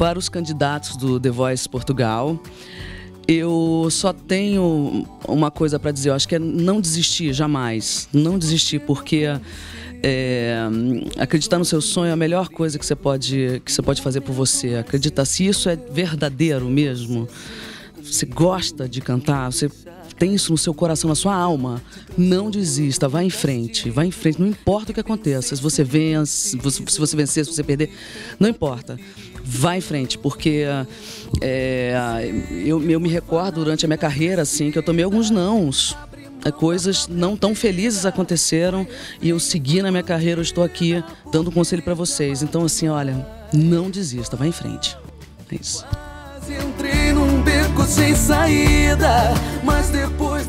para os candidatos do The Voice Portugal. Eu só tenho uma coisa para dizer, eu acho que é não desistir jamais, não desistir, porque é, acreditar no seu sonho é a melhor coisa que você pode que você pode fazer por você. Acreditar se isso é verdadeiro mesmo. Você gosta de cantar, você tem isso no seu coração, na sua alma, não desista, vá em frente, vá em frente, não importa o que aconteça, se você vence, se você vencer, se você perder, não importa. Vá em frente, porque é, eu, eu me recordo durante a minha carreira assim que eu tomei alguns nãos é, coisas não tão felizes aconteceram e eu segui na minha carreira, eu estou aqui dando um conselho para vocês. Então assim, olha, não desista, vá em frente. É isso sem saída, mas depois